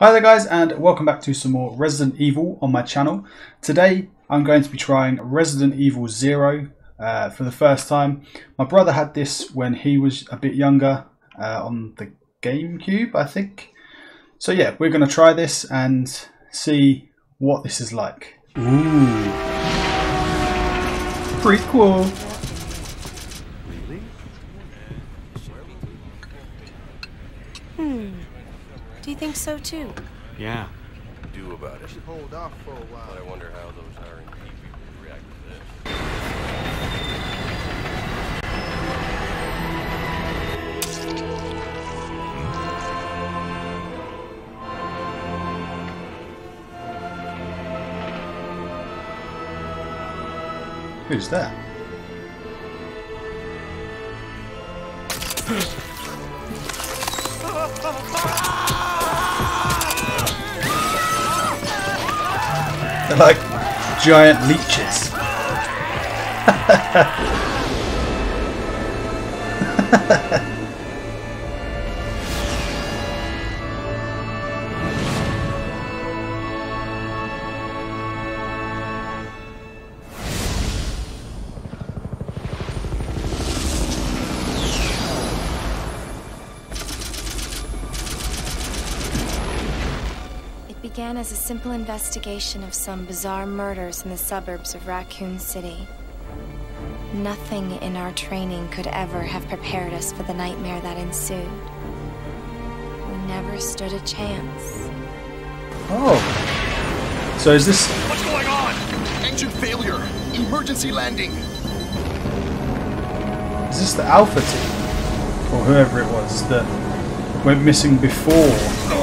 Hi there guys and welcome back to some more Resident Evil on my channel. Today I'm going to be trying Resident Evil Zero uh, for the first time. My brother had this when he was a bit younger uh, on the GameCube I think. So yeah, we're going to try this and see what this is like. Ooh. Prequel. Hmm. Do think so too? Yeah. do about it. Hold off for a But. I wonder how those R&D people would react to this. Who's that? Giant leeches. began as a simple investigation of some bizarre murders in the suburbs of Raccoon City. Nothing in our training could ever have prepared us for the nightmare that ensued. We never stood a chance. Oh. So is this What's going on? Engine failure. Emergency landing. is this the Alpha team? Or whoever it was that went missing before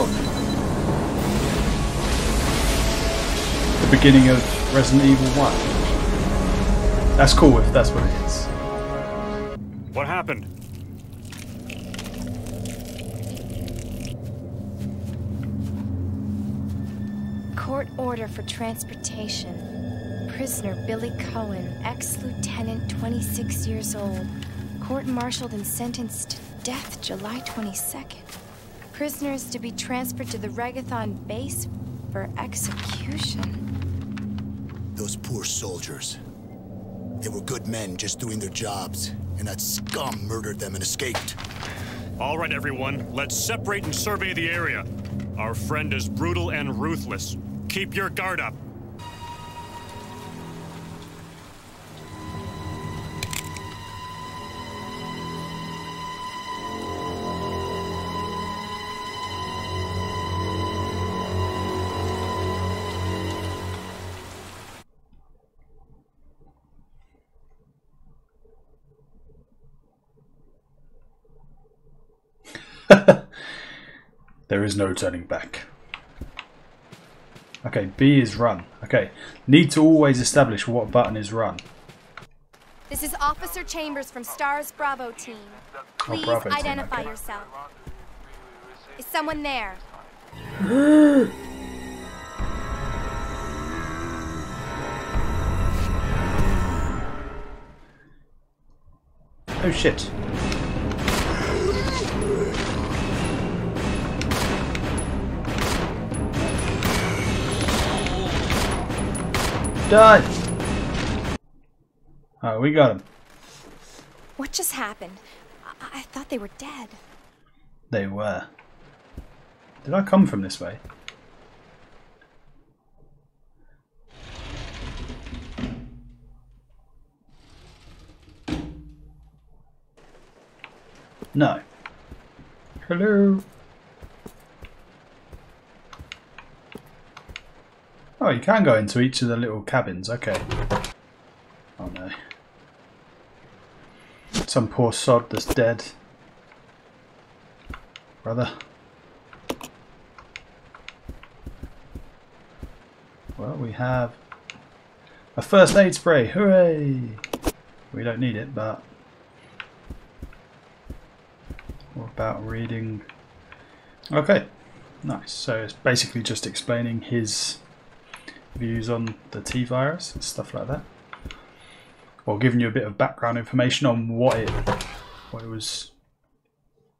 the beginning of Resident Evil 1? That's cool if that's what it is. What happened? Court order for transportation. Prisoner Billy Coen, ex-lieutenant, 26 years old. Court-martialed and sentenced to death July 22nd. Prisoners to be transferred to the Regathon base for execution. Those poor soldiers. They were good men just doing their jobs, and that scum murdered them and escaped. All right, everyone, let's separate and survey the area. Our friend is brutal and ruthless. Keep your guard up. There is no turning back. Okay, B is run. Okay, need to always establish what button is run. This is Officer Chambers from STARS Bravo team. Oh, Please Oh, Bravo team, identify okay. yourself. Is someone there? Oh shit. Die! Oh, we got him. What just happened? I, I thought they were dead. They were. Did I come from this way? No. Hello. Oh, you can go into each of the little cabins. Okay. Oh no. Some poor sod that's dead. Brother. Well, we have a first aid spray. Hooray! We don't need it, but what about reading? Okay, nice. So it's basically just explaining his views on the T virus and stuff like that, or giving you a bit of background information on what it what it was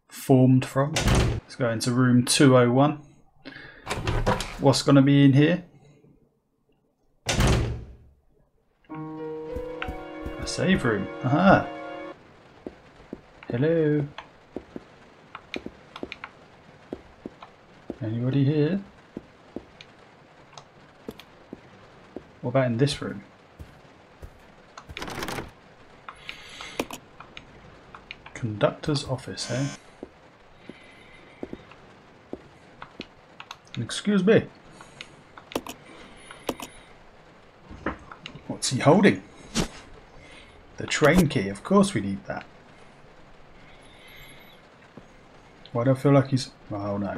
formed from. Let's go into room 201. what's going to be in here. A save room. Aha. Hello. Anybody here? What about in this room? Conductor's office, eh? Excuse me. What's he holding? The train key, of course we need that. Why do I feel like he's... Oh no.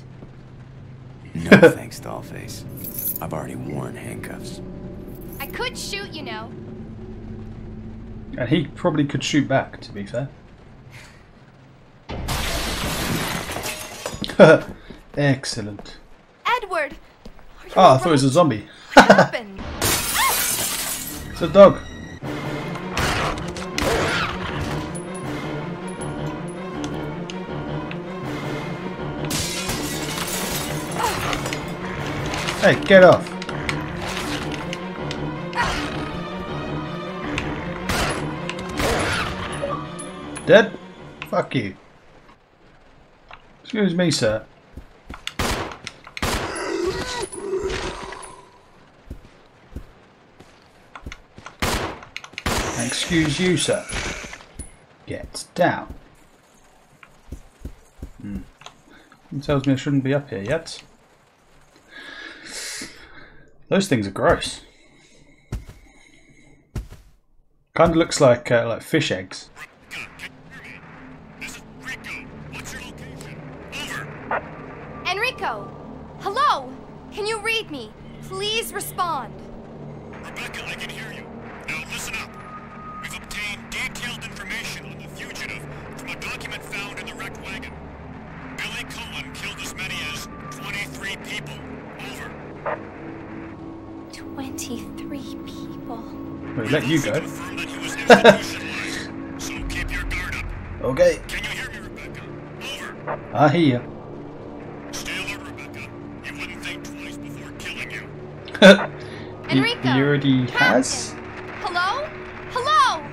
No thanks, Dollface. I've already worn handcuffs. I could shoot, you know. And he probably could shoot back, to be fair. Excellent. Edward! Are Oh, I thought it was a zombie. What happened? It's a dog. Hey, get off. Dead? Fuck you. Excuse me, sir. Excuse you, sir. Get down. Hmm. It tells me I shouldn't be up here yet. Those things are gross. Kind of looks like uh, like fish eggs. 23 people. We'll let you go. Confirmed that he was institutionalized. so keep your guard up. Okay. Can you hear me, Rebecca? Over. I hear. Stay alert, Rebecca. You wouldn't think twice before killing you. Enrico! he already Captain! has. Hello? Hello?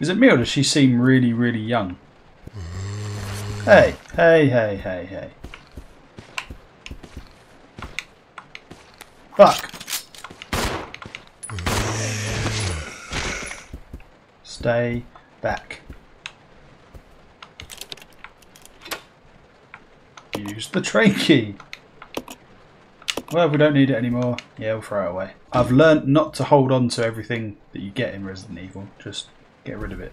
Is it me or does she seem really, really young? Hey, hey, hey, hey, hey. Fuck. Stay back. Use the train key. Well, we don't need it anymore. Yeah, we'll throw it away. I've learnt not to hold on to everything that you get in Resident Evil. Just get rid of it.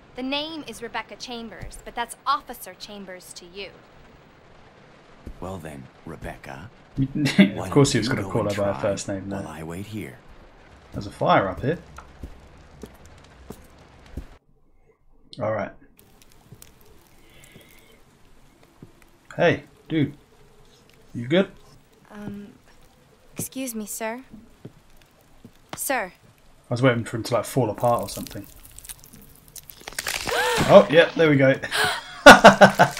The name is Rebecca Chambers, but that's Officer Chambers to you. Well then, Rebecca. of course he was going to call her by her first name While there. I wait here. There's a fire up here. Alright. Hey, dude. You good? Um, excuse me, sir. Sir, I was waiting for him to like fall apart or something. Oh, yeah, there we go. I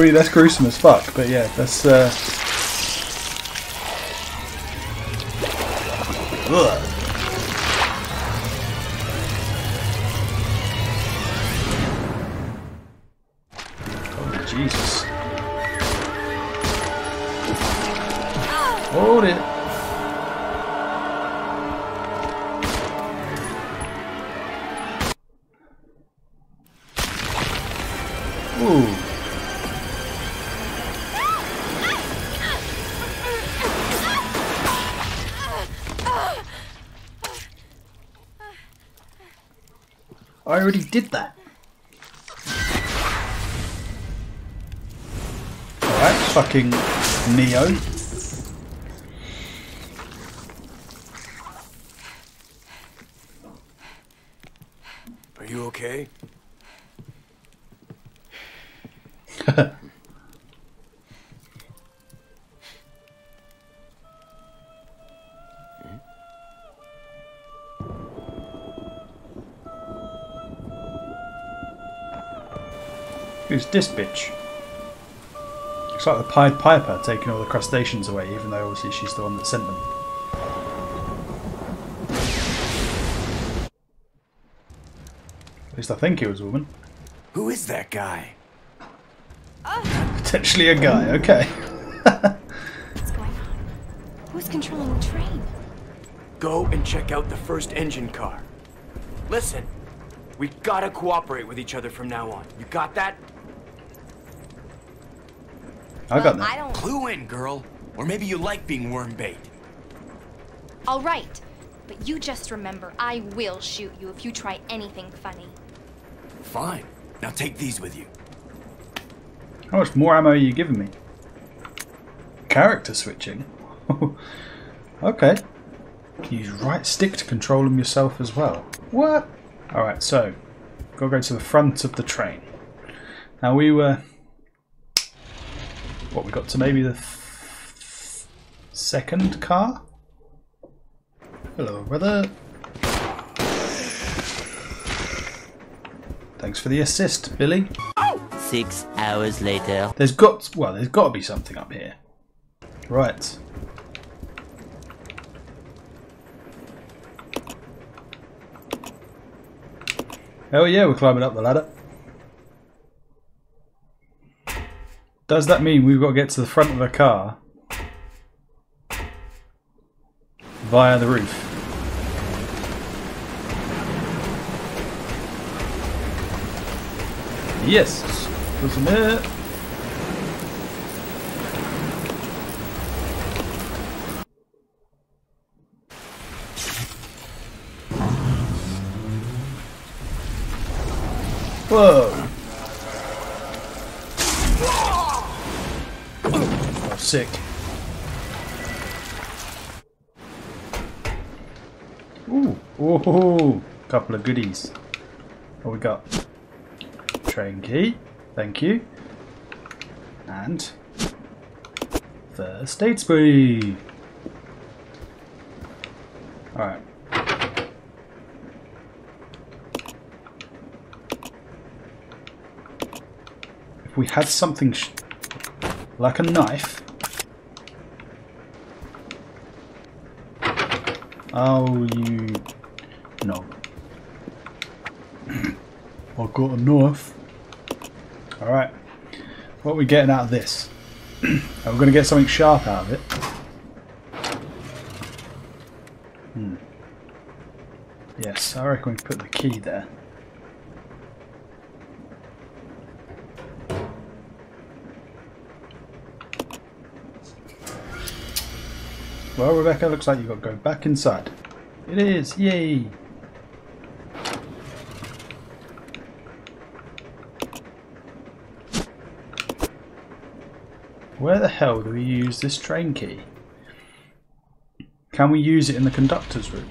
mean, that's gruesome as fuck, but yeah, that's. Uh... Ugh. Oh, Jesus. Hold it. Already did that. Alright, fucking Neo. Are you okay? Who's this bitch? Looks like the Pied Piper taking all the crustaceans away, even though obviously she's the one that sent them. At least I think it was a woman. Who is that guy? Potentially a guy, okay. What's going on? Who's controlling the train? Go and check out the first engine car. Listen, we gotta cooperate with each other from now on. You got that? I got Well, I don't. Clue in, girl. Or maybe you like being worm bait. All right, but you just remember, I will shoot you if you try anything funny. Fine. Now take these with you. How much more ammo are you giving me? Character switching? okay. Use right stick to control them yourself as well. What? Alright, so, gotta go to the front of the train. Now we were... What, we got to maybe the second car? Hello, brother. Thanks for the assist, Billy. Six hours later. There's got well, there's got to be something up here. Right. Oh yeah, we're climbing up the ladder. Does that mean we've got to get to the front of the car via the roof? Yes. Wasn't it? Whoa. Sick. Ooh, ooh, couple of goodies. What we got? Train key, thank you. And first aid spree. Alright. If we had something like a knife. Oh, you. No. Got a knife. Alright. What are we getting out of this? are we going to get something sharp out of it? Hmm. Yes, I reckon we put the key there. Well, Rebecca, looks like you've got to go back inside. It is, yay! Where the hell do we use this train key? Can we use it in the conductor's room?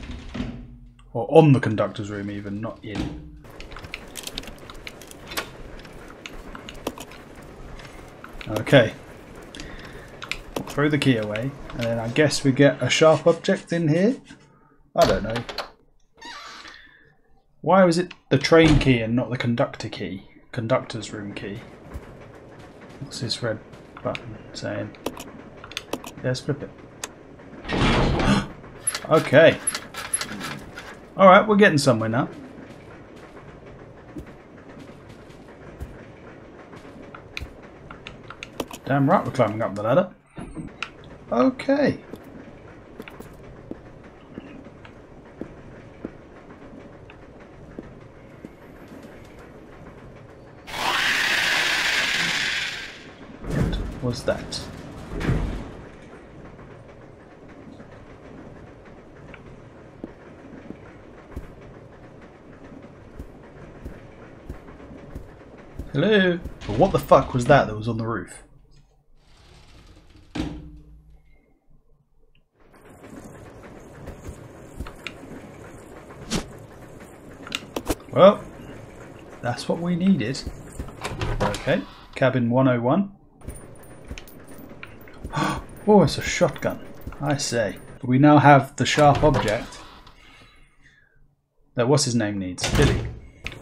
Or on the conductor's room even, not in. Okay. Throw the key away, and then I guess we get a sharp object in here? I don't know. Why was it the train key and not the conductor key? Conductor's room key. What's this red button saying? Yes, flip it. okay. Alright, we're getting somewhere now. Damn right we're climbing up the ladder. Okay. What was that? Hello? But what the fuck was that that was on the roof? Well, that's what we needed. Okay, cabin 101. Oh, it's a shotgun. I say. We now have the sharp object that what's his name needs? Billy.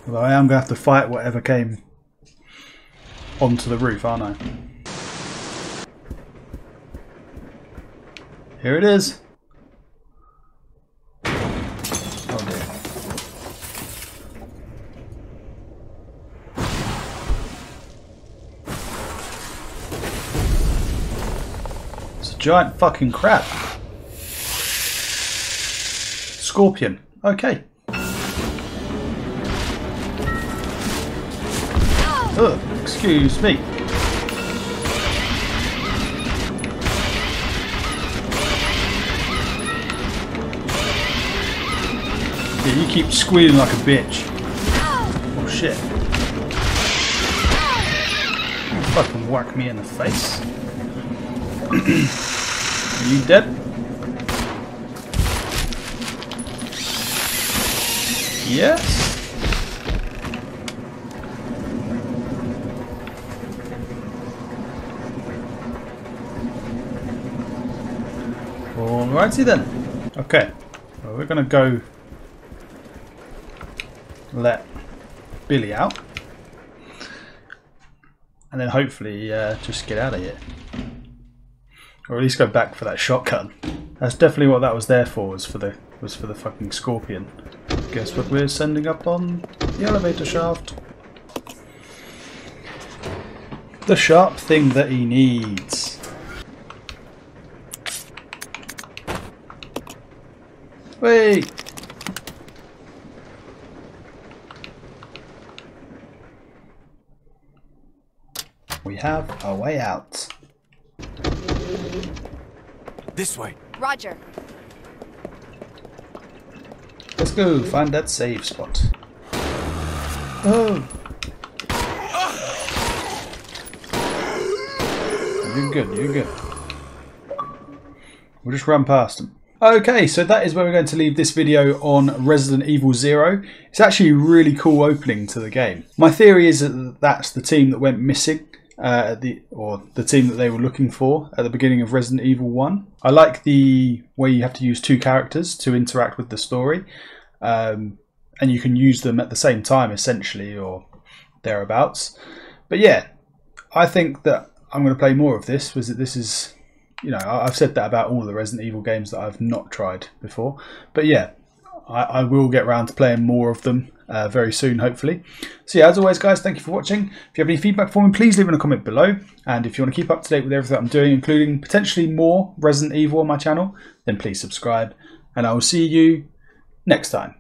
Although I am going to have to fight whatever came onto the roof, aren't I? Here it is. Giant fucking crab. Scorpion. Okay. Ugh, excuse me. Yeah, you keep squealing like a bitch. Oh shit. Fucking whack me in the face. Are you dead? Yes. Alrighty then. Okay. Well, we're gonna go let Billy out. And then hopefully uh, just get out of here. Or at least go back for that shotgun. That's definitely what that was there for, was for the was for the fucking scorpion. Guess what we're sending up on the elevator shaft? The sharp thing that he needs. Wait! We have a way out. This way. Roger. Let's go find that save spot. Oh! You're good, you're good. We'll just run past them. Okay, so that is where we're going to leave this video on Resident Evil Zero. It's actually a really cool opening to the game. My theory is that that's the team that went missing, uh, the or the team that they were looking for at the beginning of Resident Evil 1. I like the way you have to use two characters to interact with the story, um, and you can use them at the same time, essentially, or thereabouts. But yeah, I think that I'm going to play more of this. Was that this is you know, I've said that about all the Resident Evil games that I've not tried before. But yeah, I, I will get around to playing more of them uh, very soon, hopefully. So yeah, as always, guys, thank you for watching. If you have any feedback for me, please leave in a comment below. And if you want to keep up to date with everything I'm doing, including potentially more Resident Evil on my channel, then please subscribe. And I will see you next time.